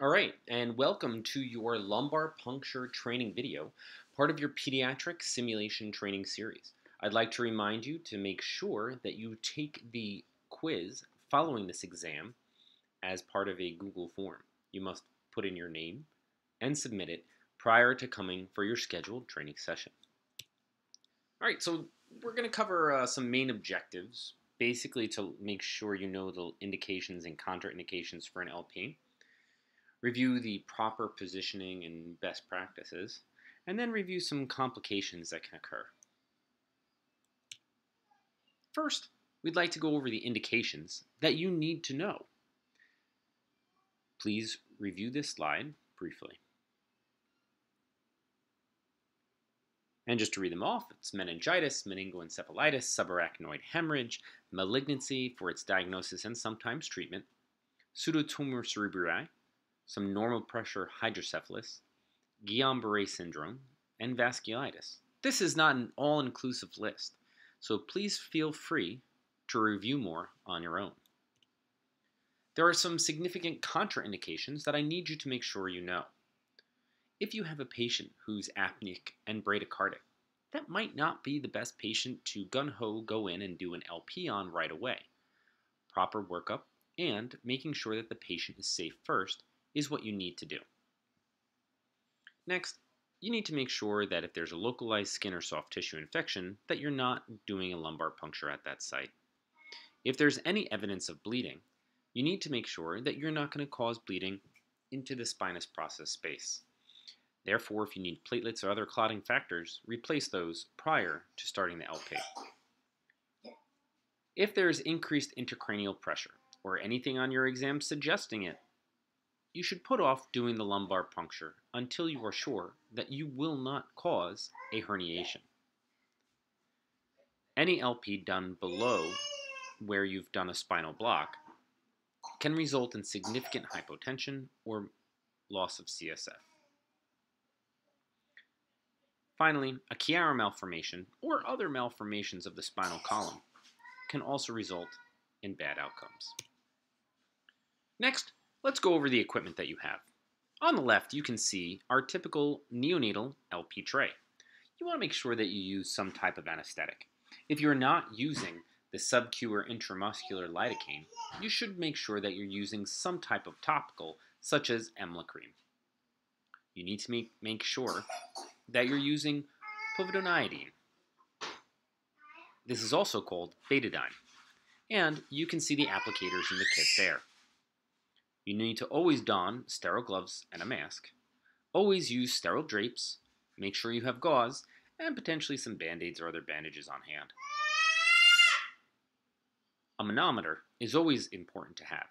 All right, and welcome to your lumbar puncture training video, part of your pediatric simulation training series. I'd like to remind you to make sure that you take the quiz following this exam as part of a Google form. You must put in your name and submit it prior to coming for your scheduled training session. All right, so we're going to cover uh, some main objectives, basically to make sure you know the indications and contraindications for an LP review the proper positioning and best practices, and then review some complications that can occur. First, we'd like to go over the indications that you need to know. Please review this slide briefly. And just to read them off, it's meningitis, meningoencephalitis, subarachnoid hemorrhage, malignancy for its diagnosis and sometimes treatment, pseudotumor cerebri, some normal pressure hydrocephalus, Guillain-Barré syndrome, and vasculitis. This is not an all-inclusive list, so please feel free to review more on your own. There are some significant contraindications that I need you to make sure you know. If you have a patient who's apneic and bradycardic, that might not be the best patient to gun-ho go in and do an LP on right away. Proper workup and making sure that the patient is safe first is what you need to do. Next, you need to make sure that if there's a localized skin or soft tissue infection, that you're not doing a lumbar puncture at that site. If there's any evidence of bleeding, you need to make sure that you're not going to cause bleeding into the spinous process space. Therefore, if you need platelets or other clotting factors, replace those prior to starting the LP. If there is increased intracranial pressure, or anything on your exam suggesting it, you should put off doing the lumbar puncture until you are sure that you will not cause a herniation. Any LP done below where you've done a spinal block can result in significant hypotension or loss of CSF. Finally, a Chiari malformation or other malformations of the spinal column can also result in bad outcomes. Next, Let's go over the equipment that you have. On the left, you can see our typical neonatal LP tray. You want to make sure that you use some type of anesthetic. If you're not using the sub-Q or intramuscular lidocaine, you should make sure that you're using some type of topical, such as Emla cream. You need to make, make sure that you're using povidone This is also called betadine. And you can see the applicators in the kit there. You need to always don sterile gloves and a mask. Always use sterile drapes. Make sure you have gauze and potentially some band-aids or other bandages on hand. A manometer is always important to have.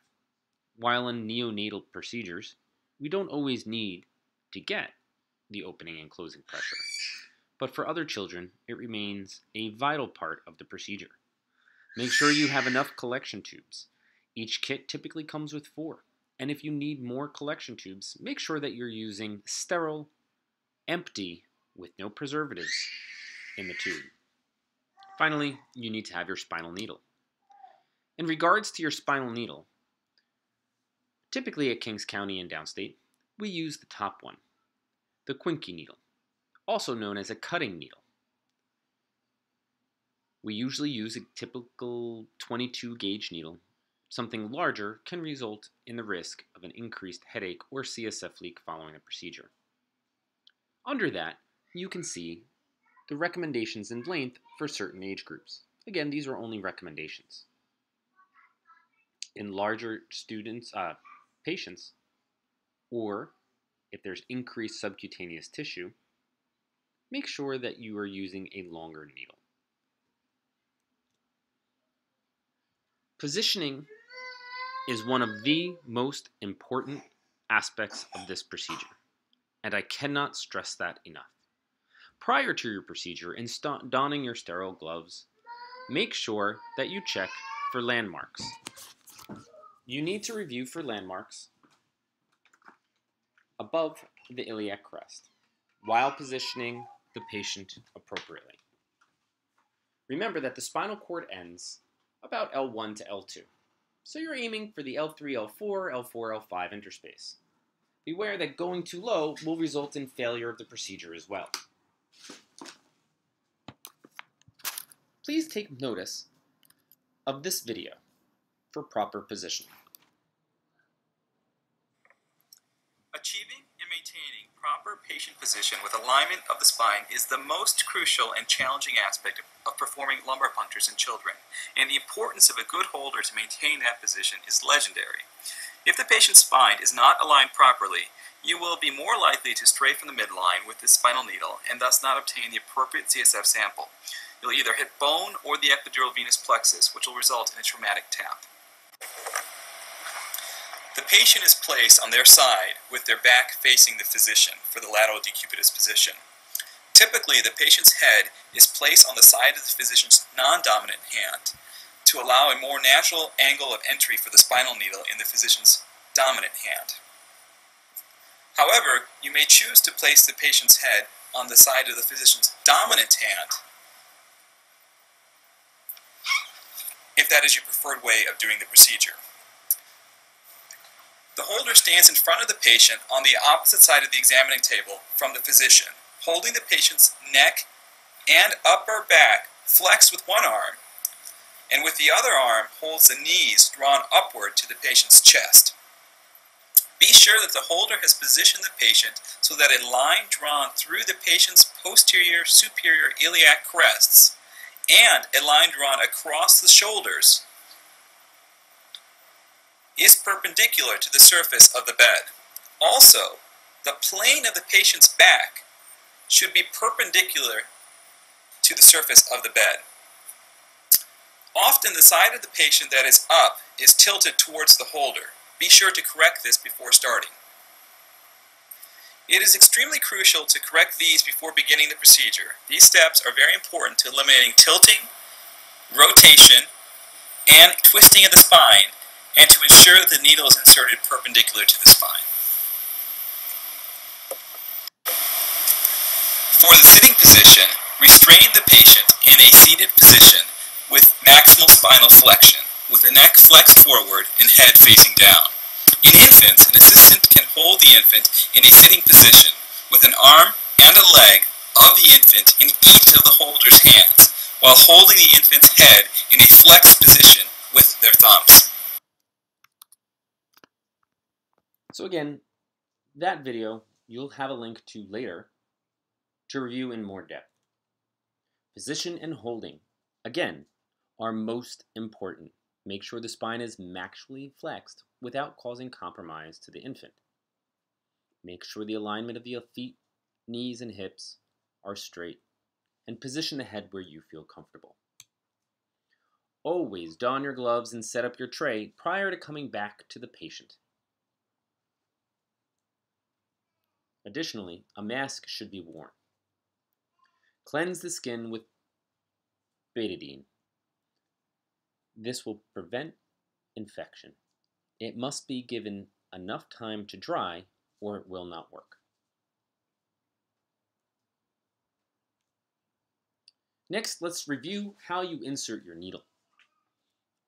While in neonatal procedures, we don't always need to get the opening and closing pressure. But for other children, it remains a vital part of the procedure. Make sure you have enough collection tubes. Each kit typically comes with four. And if you need more collection tubes, make sure that you're using sterile, empty, with no preservatives in the tube. Finally, you need to have your spinal needle. In regards to your spinal needle, typically at Kings County and downstate, we use the top one, the Quincke needle, also known as a cutting needle. We usually use a typical 22 gauge needle Something larger can result in the risk of an increased headache or CSF leak following the procedure. Under that, you can see the recommendations in length for certain age groups. Again, these are only recommendations. In larger students, uh, patients, or if there's increased subcutaneous tissue, make sure that you are using a longer needle. Positioning is one of the most important aspects of this procedure, and I cannot stress that enough. Prior to your procedure and donning your sterile gloves, make sure that you check for landmarks. You need to review for landmarks above the iliac crest while positioning the patient appropriately. Remember that the spinal cord ends about L1 to L2. So you're aiming for the L3, L4, L4, L5 interspace. Beware that going too low will result in failure of the procedure as well. Please take notice of this video for proper positioning. Achieving and maintaining proper patient position with alignment of the spine is the most crucial and challenging aspect of performing lumbar punctures in children, and the importance of a good holder to maintain that position is legendary. If the patient's spine is not aligned properly, you will be more likely to stray from the midline with the spinal needle and thus not obtain the appropriate CSF sample. You'll either hit bone or the epidural venous plexus, which will result in a traumatic tap. Patient is placed on their side with their back facing the physician for the lateral decubitus position. Typically, the patient's head is placed on the side of the physician's non-dominant hand to allow a more natural angle of entry for the spinal needle in the physician's dominant hand. However, you may choose to place the patient's head on the side of the physician's dominant hand if that is your preferred way of doing the procedure. The holder stands in front of the patient on the opposite side of the examining table from the physician, holding the patient's neck and upper back flexed with one arm and with the other arm holds the knees drawn upward to the patient's chest. Be sure that the holder has positioned the patient so that a line drawn through the patient's posterior superior iliac crests and a line drawn across the shoulders is perpendicular to the surface of the bed. Also, the plane of the patient's back should be perpendicular to the surface of the bed. Often the side of the patient that is up is tilted towards the holder. Be sure to correct this before starting. It is extremely crucial to correct these before beginning the procedure. These steps are very important to eliminating tilting, rotation, and twisting of the spine, and to ensure that the needle is inserted perpendicular to the spine. For the sitting position, restrain the patient in a seated position with maximal spinal flexion, with the neck flexed forward and head facing down. In infants, an assistant can hold the infant in a sitting position with an arm and a leg of the infant in each of the holder's hands, while holding the infant's head in a flexed position with their thumbs. So again, that video you'll have a link to later to review in more depth. Position and holding. Again, are most important. Make sure the spine is maximally flexed without causing compromise to the infant. Make sure the alignment of the feet, knees, and hips are straight, and position the head where you feel comfortable. Always don your gloves and set up your tray prior to coming back to the patient. Additionally, a mask should be worn. Cleanse the skin with betadine this will prevent infection. It must be given enough time to dry or it will not work. Next, let's review how you insert your needle.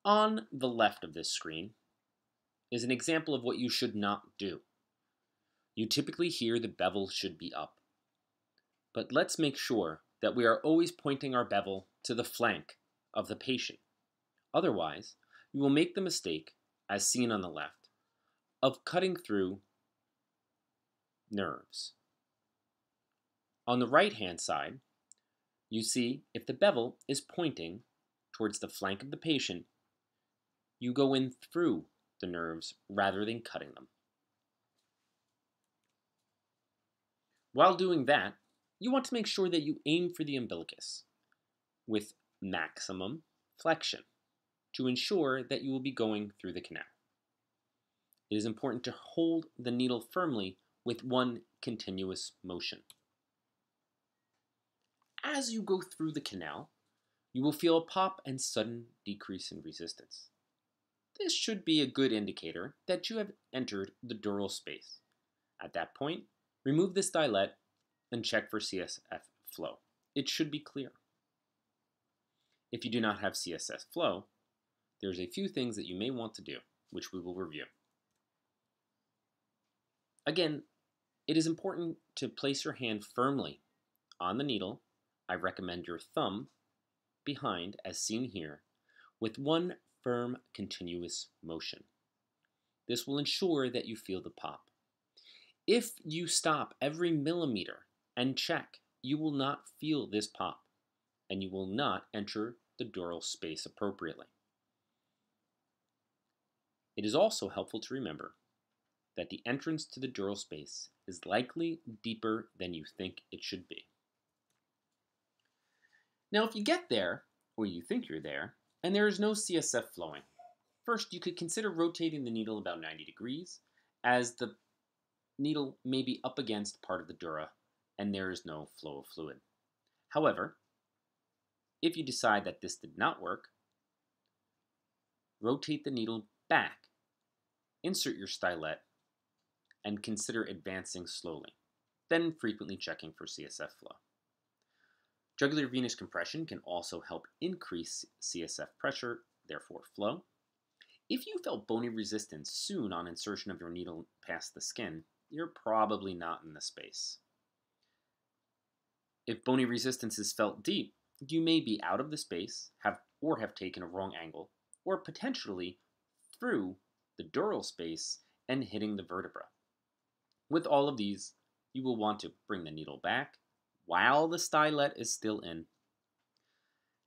On the left of this screen is an example of what you should not do. You typically hear the bevel should be up. But let's make sure that we are always pointing our bevel to the flank of the patient. Otherwise, you will make the mistake, as seen on the left, of cutting through nerves. On the right-hand side, you see if the bevel is pointing towards the flank of the patient, you go in through the nerves rather than cutting them. While doing that, you want to make sure that you aim for the umbilicus with maximum flexion to ensure that you will be going through the canal. It is important to hold the needle firmly with one continuous motion. As you go through the canal, you will feel a pop and sudden decrease in resistance. This should be a good indicator that you have entered the dural space. At that point, remove this stylet and check for CSF flow. It should be clear. If you do not have CSF flow, there's a few things that you may want to do, which we will review. Again, it is important to place your hand firmly on the needle. I recommend your thumb behind, as seen here, with one firm continuous motion. This will ensure that you feel the pop. If you stop every millimeter and check, you will not feel this pop, and you will not enter the dural space appropriately. It is also helpful to remember that the entrance to the dural space is likely deeper than you think it should be. Now, if you get there, or you think you're there, and there is no CSF flowing, first you could consider rotating the needle about 90 degrees, as the needle may be up against part of the dura and there is no flow of fluid. However, if you decide that this did not work, rotate the needle back, insert your stylet, and consider advancing slowly, then frequently checking for CSF flow. Jugular venous compression can also help increase CSF pressure, therefore flow. If you felt bony resistance soon on insertion of your needle past the skin, you're probably not in the space. If bony resistance is felt deep, you may be out of the space have, or have taken a wrong angle, or potentially through the dural space and hitting the vertebra. With all of these, you will want to bring the needle back while the stylet is still in.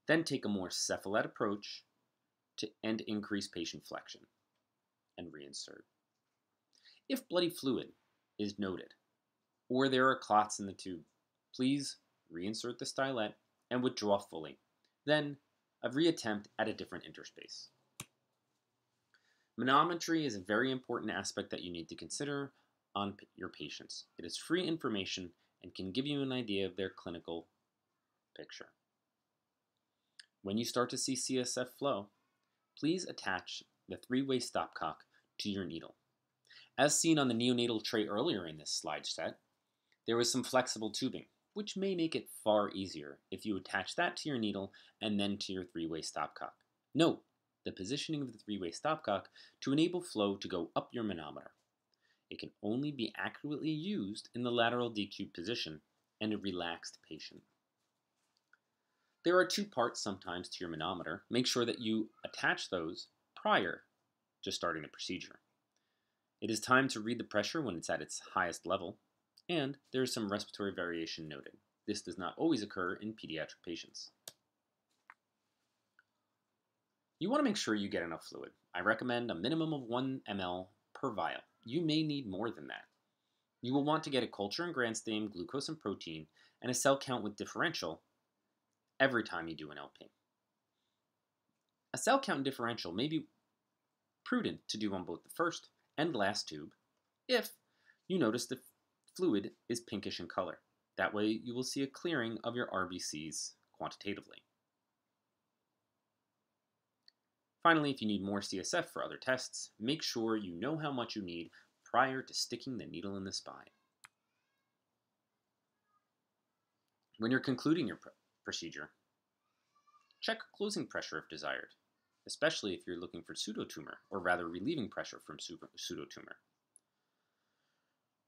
Then take a more cephalad approach to and increase patient flexion and reinsert. If bloody fluid is noted or there are clots in the tube, please reinsert the stylet and withdraw fully. Then, a reattempt at a different interspace. Manometry is a very important aspect that you need to consider on your patients. It is free information and can give you an idea of their clinical picture. When you start to see CSF flow, please attach the three-way stopcock to your needle. As seen on the neonatal tray earlier in this slide set, there is some flexible tubing, which may make it far easier if you attach that to your needle and then to your three-way stopcock. Note the positioning of the three-way stopcock to enable flow to go up your manometer. It can only be accurately used in the lateral decube position and a relaxed patient. There are two parts sometimes to your manometer. Make sure that you attach those prior to starting the procedure. It is time to read the pressure when it's at its highest level, and there is some respiratory variation noted. This does not always occur in pediatric patients. You want to make sure you get enough fluid. I recommend a minimum of 1 ml per vial. You may need more than that. You will want to get a culture and gram stain, glucose and protein, and a cell count with differential every time you do an LP. A cell count differential may be prudent to do on both the first and last tube if you notice the fluid is pinkish in color. That way you will see a clearing of your RBCs quantitatively. Finally, if you need more CSF for other tests, make sure you know how much you need prior to sticking the needle in the spine. When you're concluding your pr procedure, check closing pressure if desired, especially if you're looking for pseudotumor, or rather relieving pressure from pseudotumor.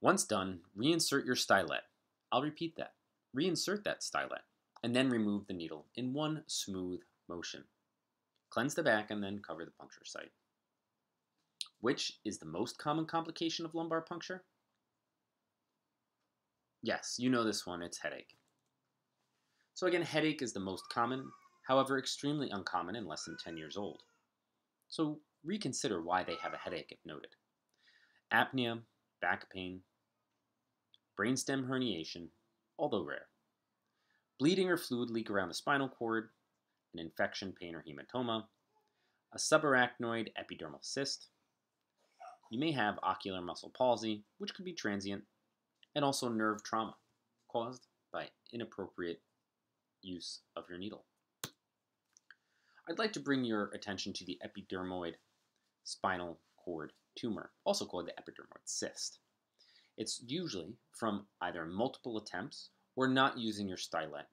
Once done, reinsert your stylet. I'll repeat that. Reinsert that stylet, and then remove the needle in one smooth motion. Cleanse the back and then cover the puncture site. Which is the most common complication of lumbar puncture? Yes, you know this one, it's headache. So again, headache is the most common, however extremely uncommon in less than 10 years old. So reconsider why they have a headache if noted. Apnea, back pain, brainstem herniation, although rare. Bleeding or fluid leak around the spinal cord, an infection, pain, or hematoma, a subarachnoid epidermal cyst. You may have ocular muscle palsy, which could be transient, and also nerve trauma caused by inappropriate use of your needle. I'd like to bring your attention to the epidermoid spinal cord tumor, also called the epidermoid cyst. It's usually from either multiple attempts or not using your stylet.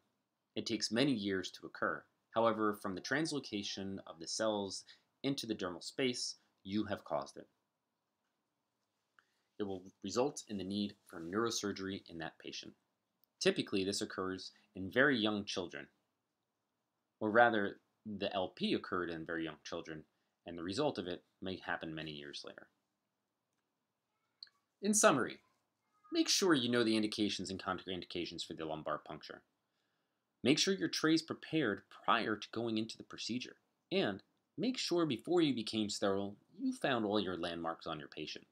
It takes many years to occur. However, from the translocation of the cells into the dermal space, you have caused it. it will result in the need for neurosurgery in that patient. Typically, this occurs in very young children, or rather, the LP occurred in very young children, and the result of it may happen many years later. In summary, make sure you know the indications and contraindications for the lumbar puncture. Make sure your tray is prepared prior to going into the procedure, and make sure before you became sterile, you found all your landmarks on your patient.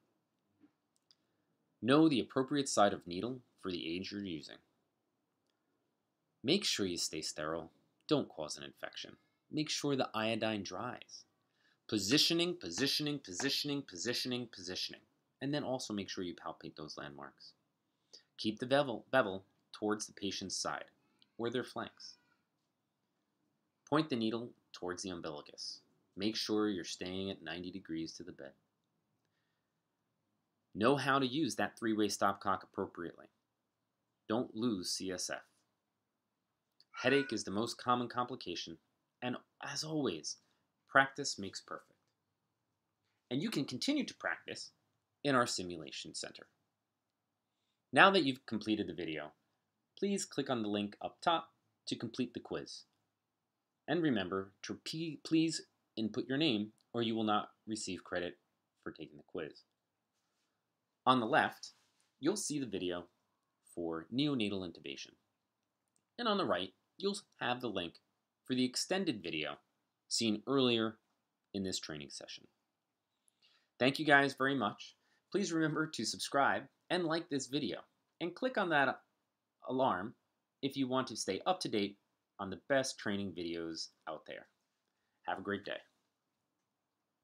Know the appropriate side of needle for the age you're using. Make sure you stay sterile. Don't cause an infection. Make sure the iodine dries. Positioning, positioning, positioning, positioning, positioning. And then also make sure you palpate those landmarks. Keep the bevel, bevel towards the patient's side or their flanks. Point the needle towards the umbilicus. Make sure you're staying at 90 degrees to the bed. Know how to use that three-way stopcock appropriately. Don't lose CSF. Headache is the most common complication, as always, practice makes perfect. And you can continue to practice in our simulation center. Now that you've completed the video, please click on the link up top to complete the quiz. And remember to please input your name or you will not receive credit for taking the quiz. On the left, you'll see the video for neonatal intubation. And on the right, you'll have the link for the extended video seen earlier in this training session. Thank you guys very much. Please remember to subscribe and like this video and click on that alarm if you want to stay up to date on the best training videos out there. Have a great day.